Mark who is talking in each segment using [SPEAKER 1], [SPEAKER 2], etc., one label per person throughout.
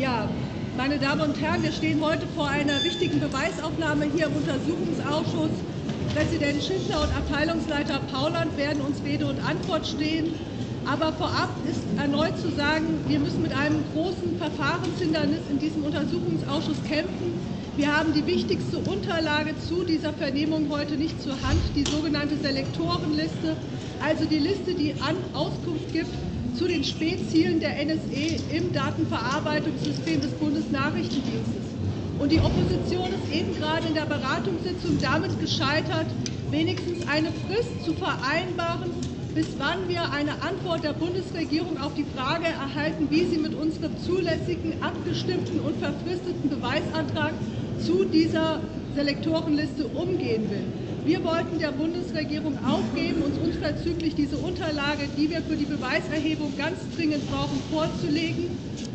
[SPEAKER 1] Ja, meine Damen und Herren, wir stehen heute vor einer wichtigen Beweisaufnahme hier im Untersuchungsausschuss. Präsident Schindler und Abteilungsleiter Pauland werden uns Rede und Antwort stehen. Aber vorab ist erneut zu sagen, wir müssen mit einem großen Verfahrenshindernis in diesem Untersuchungsausschuss kämpfen. Wir haben die wichtigste Unterlage zu dieser Vernehmung heute nicht zur Hand, die sogenannte Selektorenliste, also die Liste, die Auskunft gibt zu den Spätzielen der NSE im Datenverarbeitungssystem des Bundesnachrichtendienstes. Und die Opposition ist eben gerade in der Beratungssitzung damit gescheitert, wenigstens eine Frist zu vereinbaren, bis wann wir eine Antwort der Bundesregierung auf die Frage erhalten, wie sie mit unserem zulässigen, abgestimmten und verfristeten Beweisantrag zu dieser Selektorenliste umgehen will. Wir wollten der Bundesregierung aufgeben, uns unverzüglich diese Unterlage, die wir für die Beweiserhebung ganz dringend brauchen, vorzulegen.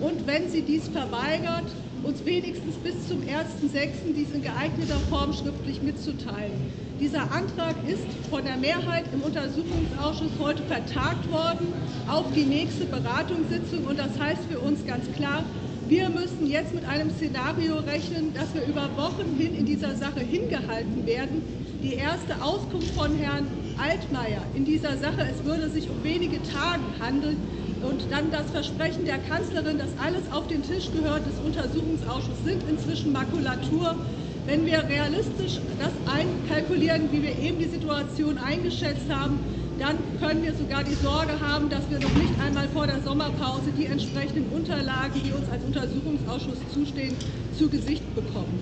[SPEAKER 1] Und wenn sie dies verweigert, uns wenigstens bis zum 1.6. dies in geeigneter Form schriftlich mitzuteilen. Dieser Antrag ist von der Mehrheit im Untersuchungsausschuss heute vertagt worden auf die nächste Beratungssitzung. Und das heißt für uns ganz klar, wir müssen jetzt mit einem Szenario rechnen, dass wir über Wochen hin in dieser Sache hingehalten werden. Die erste Auskunft von Herrn Altmaier in dieser Sache, es würde sich um wenige Tage handeln, und dann das Versprechen der Kanzlerin, dass alles auf den Tisch gehört des Untersuchungsausschusses, sind inzwischen Makulatur. Wenn wir realistisch das einkalkulieren, wie wir eben die Situation eingeschätzt haben, dann können wir sogar die Sorge haben, dass wir noch nicht einmal vor der Sommerpause die entsprechenden Unterlagen, die uns als Untersuchungsausschuss zustehen, zu Gesicht bekommen.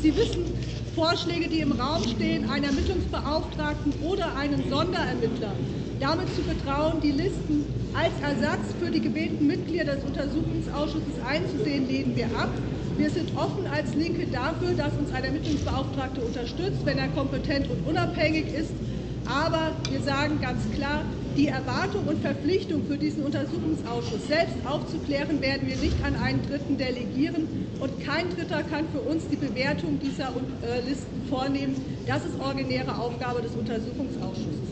[SPEAKER 1] Sie wissen, Vorschläge, die im Raum stehen, einen Ermittlungsbeauftragten oder einen Sonderermittler, damit zu betrauen, die Listen als Ersatz für die gewählten Mitglieder des Untersuchungsausschusses einzusehen, lehnen wir ab. Wir sind offen als Linke dafür, dass uns ein Ermittlungsbeauftragter unterstützt, wenn er kompetent und unabhängig ist. Aber wir sagen ganz klar, die Erwartung und Verpflichtung für diesen Untersuchungsausschuss selbst aufzuklären, werden wir nicht an einen Dritten delegieren. Und kein Dritter kann für uns die Bewertung dieser äh, Listen vornehmen. Das ist originäre Aufgabe des Untersuchungsausschusses.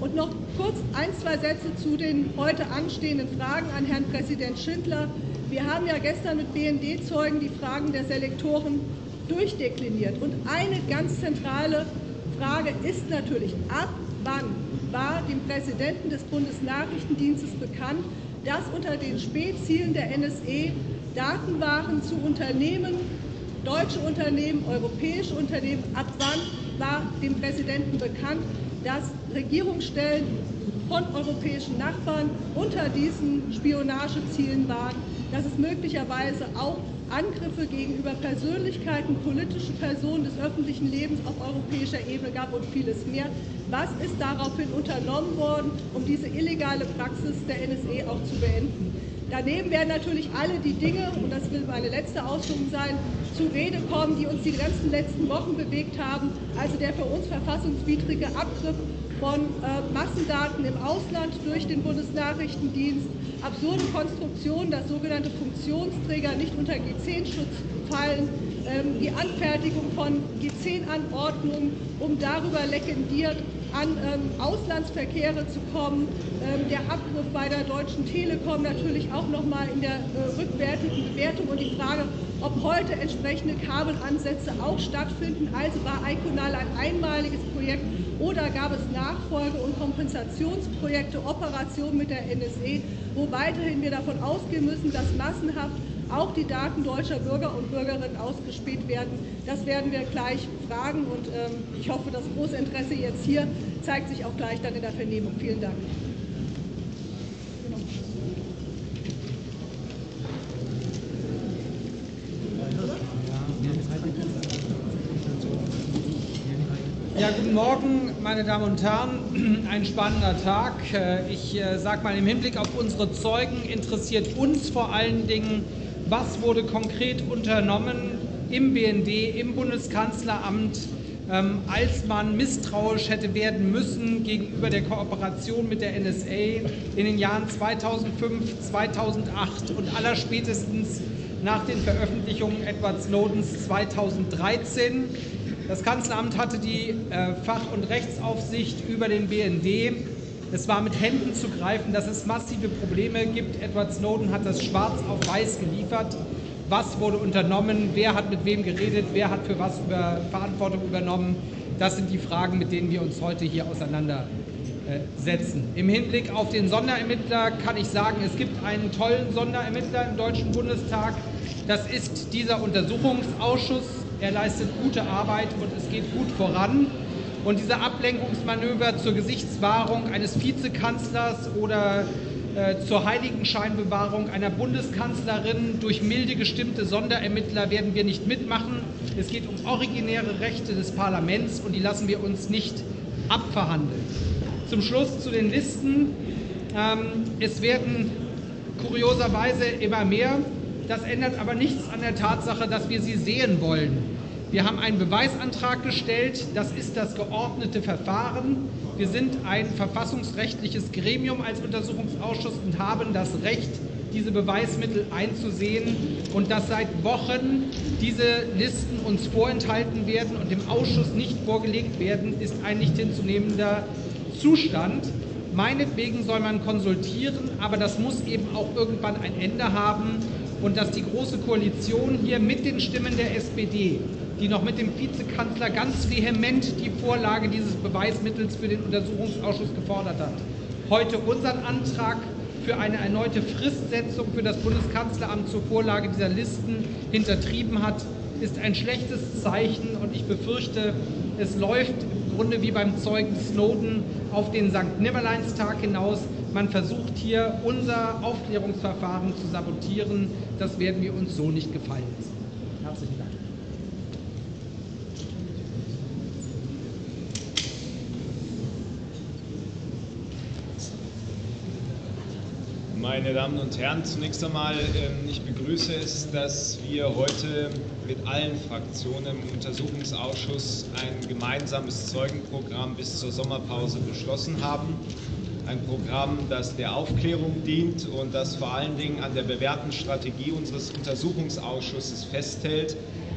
[SPEAKER 1] Und noch kurz ein, zwei Sätze zu den heute anstehenden Fragen an Herrn Präsident Schindler. Wir haben ja gestern mit BND-Zeugen die Fragen der Selektoren durchdekliniert. Und eine ganz zentrale Frage ist natürlich, ab wann war dem Präsidenten des Bundesnachrichtendienstes bekannt, dass unter den Spätzielen der NSE Daten waren zu Unternehmen, deutsche Unternehmen, europäische Unternehmen. Ab wann war dem Präsidenten bekannt, dass Regierungsstellen von europäischen Nachbarn unter diesen Spionagezielen waren, dass es möglicherweise auch Angriffe gegenüber Persönlichkeiten, politische Personen des öffentlichen Lebens auf europäischer Ebene gab und vieles mehr. Was ist daraufhin unternommen worden, um diese illegale Praxis der NSE auch zu beenden? Daneben werden natürlich alle die Dinge, und das will meine letzte Ausführung sein, zu Rede kommen, die uns die ganzen letzten Wochen bewegt haben, also der für uns verfassungswidrige Abgriff von äh, Massendaten im Ausland durch den Bundesnachrichtendienst, absurde Konstruktion, dass sogenannte Funktionsträger nicht unter G10-Schutz fallen, ähm, die Anfertigung von G10-Anordnungen, um darüber legendiert an ähm, Auslandsverkehre zu kommen, ähm, der Abgriff bei der Deutschen Telekom natürlich auch noch mal in der äh, rückwärtigen Bewertung und die Frage, ob heute entsprechende Kabelansätze auch stattfinden. Also war Iconal ein einmaliges Projekt oder gab es Nachfolge- und Kompensationsprojekte, Operationen mit der NSE, wo weiterhin wir davon ausgehen müssen, dass massenhaft auch die Daten deutscher Bürger und Bürgerinnen ausgespäht werden. Das werden wir gleich fragen und ähm, ich hoffe, das große Interesse jetzt hier zeigt sich auch gleich dann in der Vernehmung. Vielen Dank.
[SPEAKER 2] Ja, guten Morgen, meine Damen und Herren. Ein spannender Tag. Äh, ich äh, sage mal, im Hinblick auf unsere Zeugen interessiert uns vor allen Dingen, was wurde konkret unternommen im BND, im Bundeskanzleramt, ähm, als man misstrauisch hätte werden müssen gegenüber der Kooperation mit der NSA in den Jahren 2005, 2008 und allerspätestens nach den Veröffentlichungen Edward Snowdens 2013. Das Kanzleramt hatte die äh, Fach- und Rechtsaufsicht über den BND Es war mit Händen zu greifen, dass es massive Probleme gibt. Edward Snowden hat das schwarz auf weiß geliefert. Was wurde unternommen? Wer hat mit wem geredet? Wer hat für was über Verantwortung übernommen? Das sind die Fragen, mit denen wir uns heute hier auseinandersetzen. Im Hinblick auf den Sonderermittler kann ich sagen, es gibt einen tollen Sonderermittler im Deutschen Bundestag. Das ist dieser Untersuchungsausschuss. Er leistet gute Arbeit und es geht gut voran. Und diese Ablenkungsmanöver zur Gesichtswahrung eines Vizekanzlers oder äh, zur Heiligenscheinbewahrung einer Bundeskanzlerin durch milde gestimmte Sonderermittler werden wir nicht mitmachen. Es geht um originäre Rechte des Parlaments und die lassen wir uns nicht abverhandeln. Zum Schluss zu den Listen. Ähm, es werden kurioserweise immer mehr. Das ändert aber nichts an der Tatsache, dass wir sie sehen wollen. Wir haben einen Beweisantrag gestellt. Das ist das geordnete Verfahren. Wir sind ein verfassungsrechtliches Gremium als Untersuchungsausschuss und haben das Recht, diese Beweismittel einzusehen und dass seit Wochen diese Listen uns vorenthalten werden und dem Ausschuss nicht vorgelegt werden, ist ein nicht hinzunehmender Zustand. Meinetwegen soll man konsultieren, aber das muss eben auch irgendwann ein Ende haben und dass die Große Koalition hier mit den Stimmen der SPD die noch mit dem Vizekanzler ganz vehement die Vorlage dieses Beweismittels für den Untersuchungsausschuss gefordert hat. Heute unseren Antrag für eine erneute Fristsetzung für das Bundeskanzleramt zur Vorlage dieser Listen hintertrieben hat, ist ein schlechtes Zeichen und ich befürchte, es läuft im Grunde wie beim Zeugen Snowden auf den St. Nimmerleinstag hinaus. Man versucht hier unser Aufklärungsverfahren zu sabotieren. Das werden wir uns so nicht gefallen lassen. Herzlichen Dank.
[SPEAKER 3] Meine Damen und Herren, zunächst einmal, ähm, ich begrüße es, dass wir heute mit allen Fraktionen im Untersuchungsausschuss ein gemeinsames Zeugenprogramm bis zur Sommerpause beschlossen haben. Ein Programm, das der Aufklärung dient und das vor allen Dingen an der bewährten Strategie unseres Untersuchungsausschusses festhält,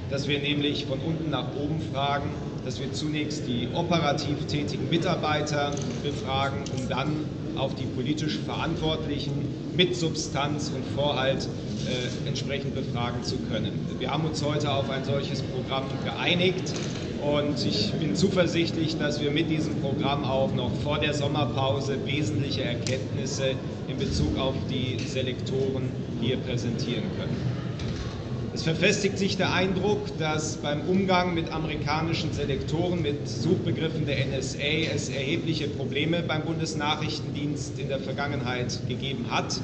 [SPEAKER 3] dass wir nämlich von unten nach oben fragen, dass wir zunächst die operativ tätigen Mitarbeiter befragen, um dann auf die politisch Verantwortlichen mit Substanz und Vorhalt äh, entsprechend befragen zu können. Wir haben uns heute auf ein solches Programm geeinigt und ich bin zuversichtlich, dass wir mit diesem Programm auch noch vor der Sommerpause wesentliche Erkenntnisse in Bezug auf die Selektoren hier präsentieren können. Es verfestigt sich der Eindruck, dass beim Umgang mit amerikanischen Selektoren, mit Suchbegriffen der NSA es erhebliche Probleme beim Bundesnachrichtendienst in der Vergangenheit gegeben hat.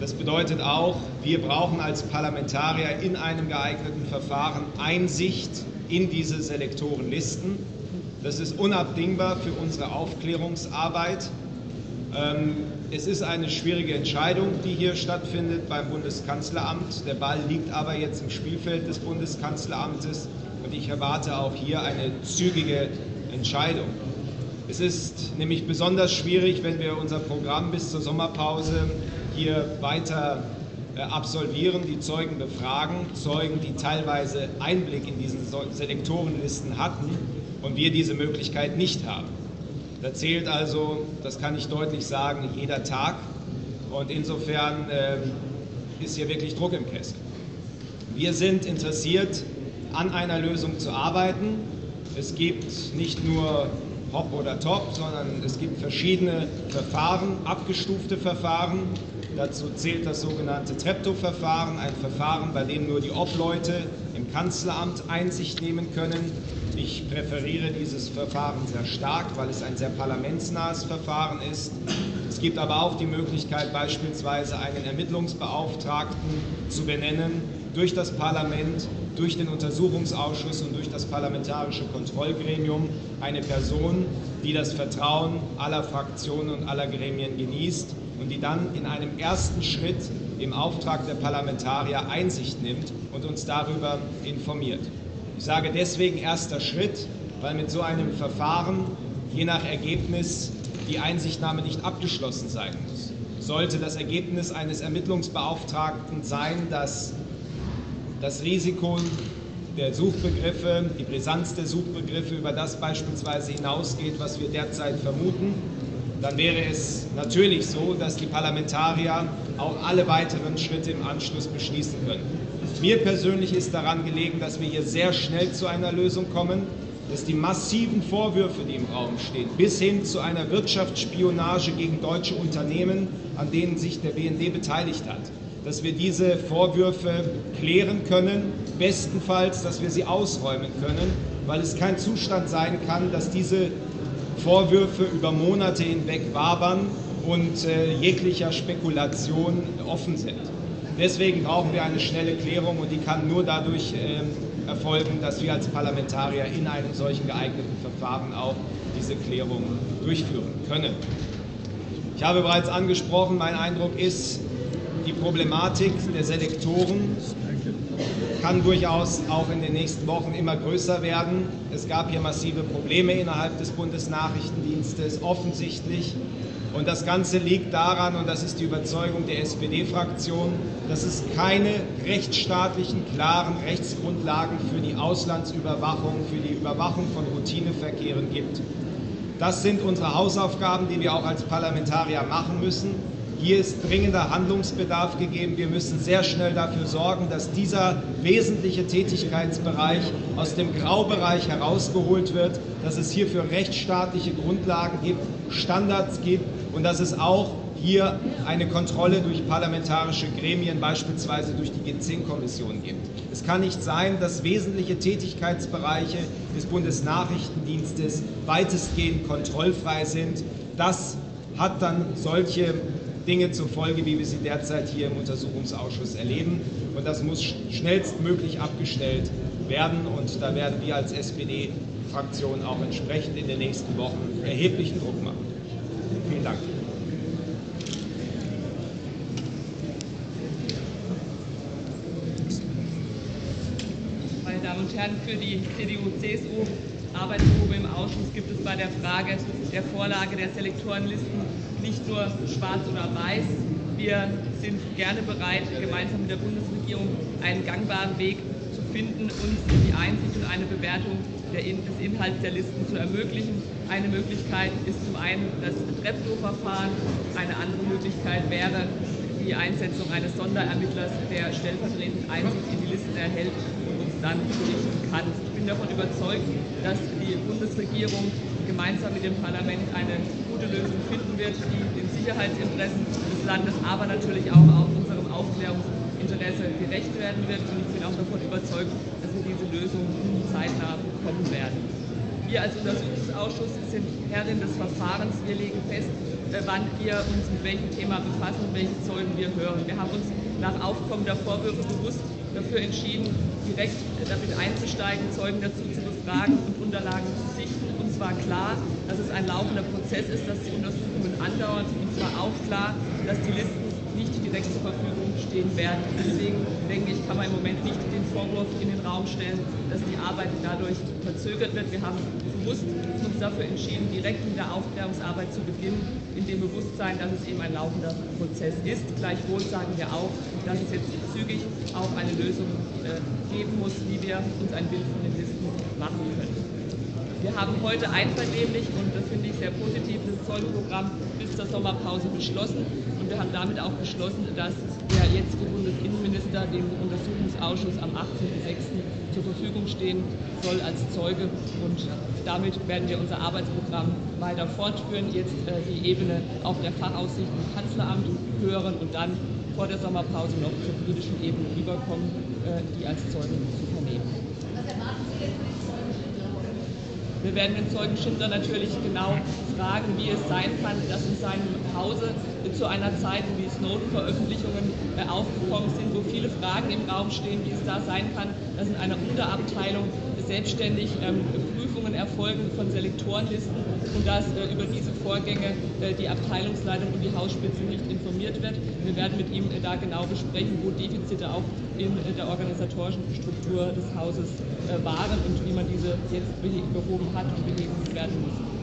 [SPEAKER 3] Das bedeutet auch, wir brauchen als Parlamentarier in einem geeigneten Verfahren Einsicht in diese Selektorenlisten. Das ist unabdingbar für unsere Aufklärungsarbeit. Ähm, es ist eine schwierige Entscheidung, die hier stattfindet beim Bundeskanzleramt. Der Ball liegt aber jetzt im Spielfeld des Bundeskanzleramtes und ich erwarte auch hier eine zügige Entscheidung. Es ist nämlich besonders schwierig, wenn wir unser Programm bis zur Sommerpause hier weiter absolvieren, die Zeugen befragen, Zeugen, die teilweise Einblick in diesen Selektorenlisten hatten und wir diese Möglichkeit nicht haben. Da zählt also, das kann ich deutlich sagen, jeder Tag. Und insofern äh, ist hier wirklich Druck im Kessel. Wir sind interessiert, an einer Lösung zu arbeiten. Es gibt nicht nur Hop oder Top, sondern es gibt verschiedene Verfahren, abgestufte Verfahren. Dazu zählt das sogenannte Treptow-Verfahren, ein Verfahren, bei dem nur die Obleute im Kanzleramt Einsicht nehmen können. Ich präferiere dieses Verfahren sehr stark, weil es ein sehr parlamentsnahes Verfahren ist. Es gibt aber auch die Möglichkeit, beispielsweise einen Ermittlungsbeauftragten zu benennen durch das Parlament, durch den Untersuchungsausschuss und durch das parlamentarische Kontrollgremium eine Person, die das Vertrauen aller Fraktionen und aller Gremien genießt und die dann in einem ersten Schritt im Auftrag der Parlamentarier Einsicht nimmt und uns darüber informiert. Ich sage deswegen erster Schritt, weil mit so einem Verfahren je nach Ergebnis die Einsichtnahme nicht abgeschlossen sein muss. Sollte das Ergebnis eines Ermittlungsbeauftragten sein, dass das Risiko der Suchbegriffe, die Brisanz der Suchbegriffe über das beispielsweise hinausgeht, was wir derzeit vermuten, dann wäre es natürlich so, dass die Parlamentarier auch alle weiteren Schritte im Anschluss beschließen können. Mir persönlich ist daran gelegen, dass wir hier sehr schnell zu einer Lösung kommen, dass die massiven Vorwürfe, die im Raum stehen, bis hin zu einer Wirtschaftsspionage gegen deutsche Unternehmen, an denen sich der BND beteiligt hat, dass wir diese Vorwürfe klären können, bestenfalls, dass wir sie ausräumen können, weil es kein Zustand sein kann, dass diese Vorwürfe über Monate hinweg wabern und äh, jeglicher Spekulation offen sind. Deswegen brauchen wir eine schnelle Klärung und die kann nur dadurch äh, erfolgen, dass wir als Parlamentarier in einem solchen geeigneten Verfahren auch diese Klärung durchführen können. Ich habe bereits angesprochen, mein Eindruck ist, die Problematik der Selektoren kann durchaus auch in den nächsten Wochen immer größer werden. Es gab hier massive Probleme innerhalb des Bundesnachrichtendienstes, offensichtlich. Und das Ganze liegt daran, und das ist die Überzeugung der SPD-Fraktion, dass es keine rechtsstaatlichen, klaren Rechtsgrundlagen für die Auslandsüberwachung, für die Überwachung von Routineverkehren gibt. Das sind unsere Hausaufgaben, die wir auch als Parlamentarier machen müssen. Hier ist dringender Handlungsbedarf gegeben. Wir müssen sehr schnell dafür sorgen, dass dieser wesentliche Tätigkeitsbereich aus dem Graubereich herausgeholt wird, dass es hierfür rechtsstaatliche Grundlagen gibt, Standards gibt und dass es auch hier eine Kontrolle durch parlamentarische Gremien, beispielsweise durch die G10-Kommission gibt. Es kann nicht sein, dass wesentliche Tätigkeitsbereiche des Bundesnachrichtendienstes weitestgehend kontrollfrei sind. Das hat dann solche Dinge zur Folge, wie wir sie derzeit hier im Untersuchungsausschuss erleben. Und das muss schnellstmöglich abgestellt werden. Und da werden wir als SPD-Fraktion auch entsprechend in den nächsten Wochen erheblichen Druck machen. Vielen Dank.
[SPEAKER 4] Meine Damen und Herren, für die CDU-CSU Arbeitsgruppe im Ausschuss gibt es bei der Frage der Vorlage der Selektorenlisten nicht nur schwarz oder weiß. Wir sind gerne bereit, gemeinsam mit der Bundesregierung einen gangbaren Weg zu finden, uns die Einsicht und eine Bewertung In des Inhalts der Listen zu ermöglichen. Eine Möglichkeit ist zum einen das Treptow-Verfahren, eine andere Möglichkeit wäre die Einsetzung eines Sonderermittlers, der stellvertretend Einsicht in die Listen erhält und uns dann berichten kann. Ich bin davon überzeugt, dass die Bundesregierung gemeinsam mit dem Parlament eine gute Lösung finden wird, die den Sicherheitsinteressen des Landes, aber natürlich auch, auch unserem Aufklärungsinteresse gerecht werden wird. Und ich bin auch davon überzeugt, dass wir diese Lösung zeitnah bekommen werden. Wir als Untersuchungsausschuss sind Herrin des Verfahrens. Wir legen fest, äh, wann wir uns mit welchem Thema befassen, welche Zeugen wir hören. Wir haben uns nach Aufkommen der Vorwürfe bewusst dafür entschieden, direkt damit einzusteigen, Zeugen dazu zu befragen und Unterlagen zu sichten. Uns war klar, dass es ein laufender Prozess ist, dass die Untersuchungen andauern. Uns war auch klar, dass die Listen nicht direkt zur Verfügung stehen werden. Deswegen denke ich, kann man im Moment nicht den Vorwurf in den Raum stellen, dass die Arbeit dadurch verzögert wird. Wir haben bewusst uns dafür entschieden, direkt mit der Aufklärungsarbeit zu beginnen, in dem Bewusstsein, dass es eben ein laufender Prozess ist. Gleichwohl sagen wir auch, dass es jetzt zügig auch eine Lösung äh, geben muss, wie wir uns ein Bild von den Listen machen können. Wir haben heute einvernehmlich, und das finde ich sehr positiv, das Zollprogramm bis zur Sommerpause beschlossen. Und wir haben damit auch beschlossen, dass der jetzige Bundesinnenminister dem Untersuchungsausschuss am 18.06. zur Verfügung stehen soll als Zeuge. Und damit werden wir unser Arbeitsprogramm weiter fortführen, jetzt äh, die Ebene auch der Fachaussicht im Kanzleramt hören und dann vor der Sommerpause noch zur politischen Ebene rüberkommen, äh, die als Zeugen zu vernehmen. Wir werden den Zeugen Schindler natürlich genau fragen, wie es sein kann, dass in seinem Hause zu einer Zeit, wie Snowden-Veröffentlichungen äh, aufgekommen sind, wo viele Fragen im Raum stehen, wie es da sein kann, dass in einer Unterabteilung selbstständig ähm, Prüfungen erfolgen von Selektorenlisten und dass äh, über diese Vorgänge äh, die Abteilungsleitung und die Hausspitze nicht informiert wird. Wir werden mit ihm da genau besprechen, wo Defizite auch in der organisatorischen Struktur des Hauses waren und wie man diese jetzt behoben hat und beheben werden muss.